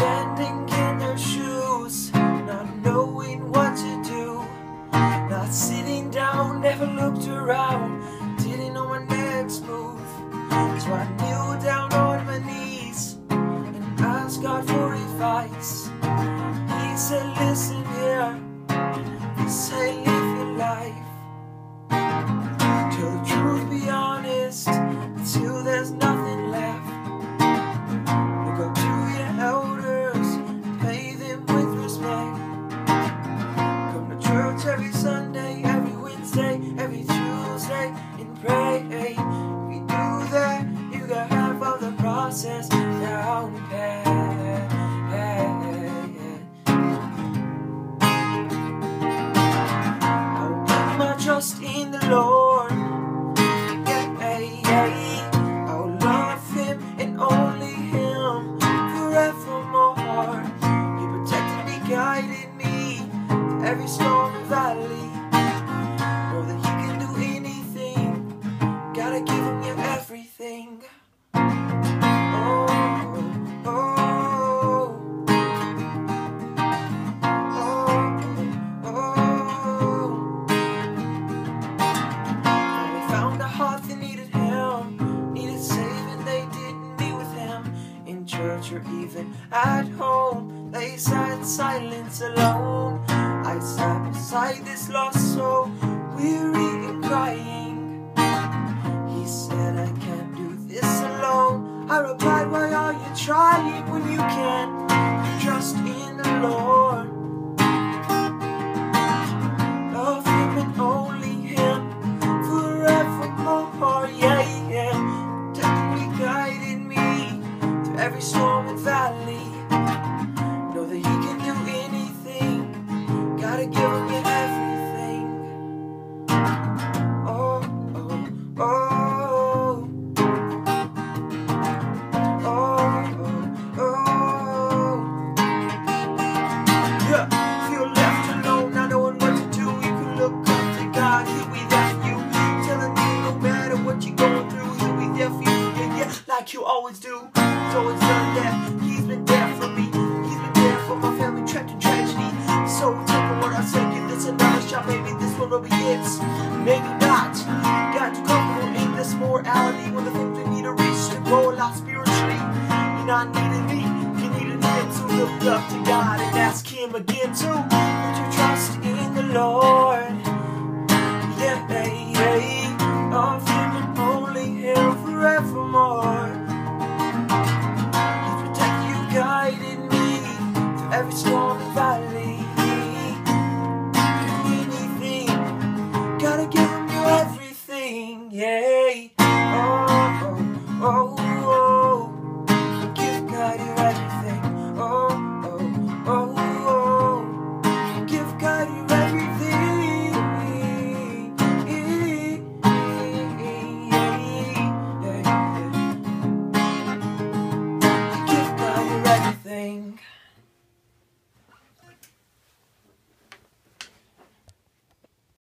standing in their shoes, not knowing what to do, not sitting down, never looked around, didn't know my next move. So I kneel down on my knees and asked God for advice. He said, Listen here, say." Tuesday, and pray. Heart that needed him, needed saving. They didn't meet with him in church or even at home. They sat silence alone. I sat beside this lost soul, weary and crying. Like you always do. Always done that. He's been there for me. He's been there for my family trapped in tragedy. So what I this another shot. Maybe this one will be it. Maybe not. Got too comfortable in this morality when the things we need to reach to grow a lot spiritually. You're not needing me, you needed him. to look up to God and ask Him again to